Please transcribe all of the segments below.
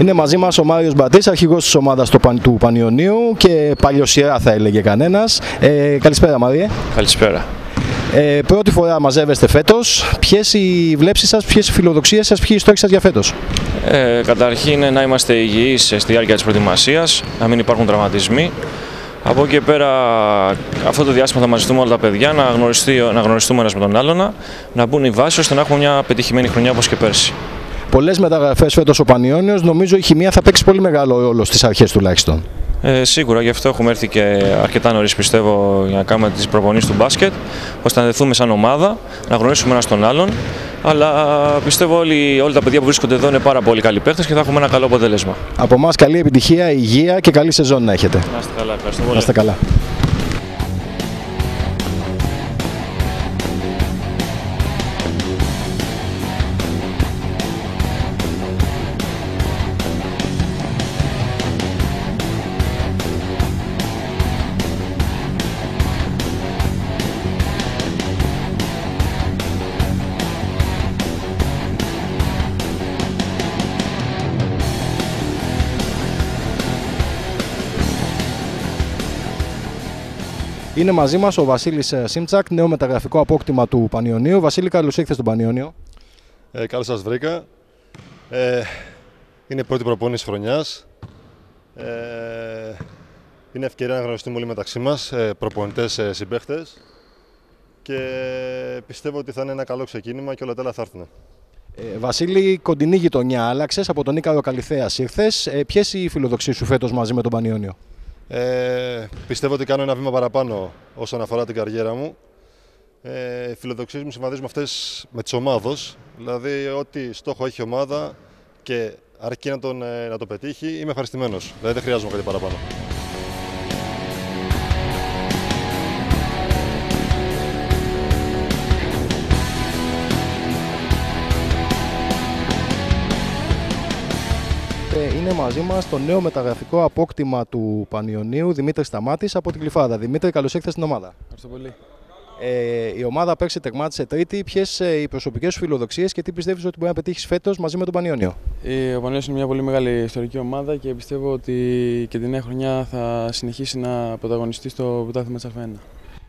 Είναι μαζί μας ο Μάριος Μπατής, αρχηγός της ομάδας του Παν- του Πανιωνίου και παλιοσιρά θα έλεγε κανένας. Ε, καλησπέρα Μάριε. Καλησπέρα. Ε, πρώτη φορά μαζεύεστε φέτος. Ποιες οι βλέψεις σας, ποιες οι φιλοδοξίες σας, ποιοι οι στόχοι σας για φέτος; Ε, καταρχήν να είμαστε υγιείς στη διάρκεια της προετοιμασίας, να μην υπάρχουν τραυματισμοί. Από εκεί και πέρα, αυτό το διάστημα θα μαζευτούμε όλα τα παιδιά, να, γνωριστεί, να γνωριστούμε ένας με τον άλλον, να μπουν οι βάσεις ώστε να έχουμε μια πετυχημένη χρονιά όπως και πέρσι. Πολλές μεταγραφές φέτος ο Πανιόνιος. Νομίζω η χημεία θα παίξει πολύ μεγάλο ρόλο στις αρχές τουλάχιστον. Ε, σίγουρα, γι' αυτό έχουμε έρθει και αρκετά νωρίς πιστεύω για να κάνουμε τις προπονήσεις του μπάσκετ, ώστε να δεθούμε σαν ομάδα, να γνωρίσουμε ένα τον άλλον. Αλλά πιστεύω όλοι, όλοι τα παιδιά που βρίσκονται εδώ είναι πάρα πολύ καλοί παίχτες και θα έχουμε ένα καλό αποτέλεσμα. Από εμάς καλή επιτυχία, υγεία και καλή σεζόν να έχετε. Να είστε καλά, ευχαριστώ Να πολύ. είστε καλά. Είναι μαζί μας ο Βασίλης Σίμτσακ, νέο μεταγραφικό απόκτημα του Πανιωνίου. Βασίλη, καλώς ήρθες στον Πανιόνιο. Ε, καλώς σας βρήκα. Ε, είναι η πρώτη προπόνηση χρονιάς. Ε, είναι ευκαιρία να γνωριστούμε όλοι μεταξύ μας, ε, προπονητές, ε, συμπαίχτες. Και πιστεύω ότι θα είναι ένα καλό ξεκίνημα και όλα τα άλλα θα έρθουν. Ε, Βασίλη, κοντινή γειτονιά άλλαξες. Από τον Νίκαρο Καλυθέας ήρθες. Ε, Ποιες οι φιλοδοξίες σου φέτος μαζί με τον Πανιόνιο; Ε, πιστεύω ότι κάνω ένα βήμα παραπάνω όσον αφορά την καριέρα μου. Ε, οι φιλοδοξίες μου συμβαδίζουν με αυτές με τις ομάδος. Δηλαδή, ό,τι στόχο έχει η ομάδα και αρκεί να, τον, ε, να το πετύχει, είμαι ευχαριστημένος. Δηλαδή, δεν χρειάζομαι κάτι παραπάνω. Είναι μαζί μας το νέο μεταγραφικό απόκτημα του Πανιωνίου, Δημήτρη Σταμάτης από την Κλειφάδα. Δημήτρη, καλώς ήρθες στην ομάδα. Ευχαριστώ πολύ. Ε, η ομάδα πέρσι τερμάτισε τρίτη. Ποιες οι προσωπικές σου φιλοδοξίες και τι πιστεύεις ότι μπορεί να πετύχεις φέτος μαζί με τον Πανιόνιο; Ε, Ο Παναγιώτης είναι μια πολύ μεγάλη ιστορική ομάδα και πιστεύω ότι και τη νέα χρονιά θα συνεχίσει να πρωταγωνιστεί στο πρωτάθλημα της Α1.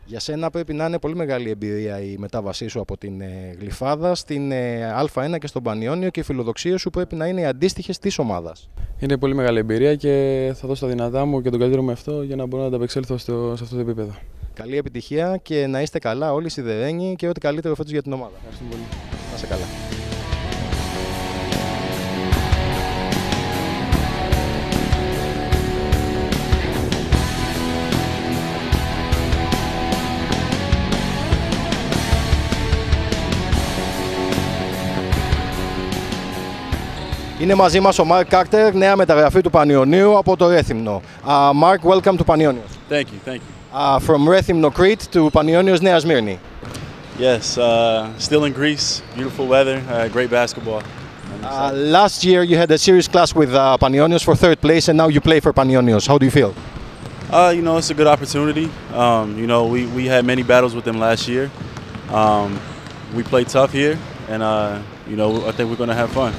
Για σένα πρέπει να είναι πολύ μεγάλη εμπειρία η μετάβασή σου από την ε, Γλυφάδα στην ε, Α1 και στον Πανιόνιο και οι φιλοδοξίε σου πρέπει να είναι οι αντίστοιχες της ομάδας. Είναι πολύ μεγάλη εμπειρία και θα δώσω τα δυνατά μου και τον καλύτερο μου αυτό για να μπορώ να ανταπεξέλθω στο, σε αυτό το επίπεδο. Καλή επιτυχία και να είστε καλά όλοι σιδερένοι και ό,τι καλύτερο φέτος για την ομάδα. Ευχαριστώ πολύ. Να είστε καλά. Είναι μαζί μας ο Μάρκ Κάρτερ, νέα μεταγραφή του Πανιωνίου από το Ρέθυμνο. Μάρκ, welcome to Panionios. Thank you, thank you. Uh, from Rethymno, Crete to Panionios Nea Smyrni. Yes, uh, still in Greece, beautiful weather, uh, great basketball. Uh, last year you had a serious clash with uh, Panionios for third place and now you play for Panionios. How do you feel? Uh, you know, it's a good opportunity. Um, you know, we, we had many battles with them last year. Um, we played tough here, and uh, you know, I think we're going to have fun.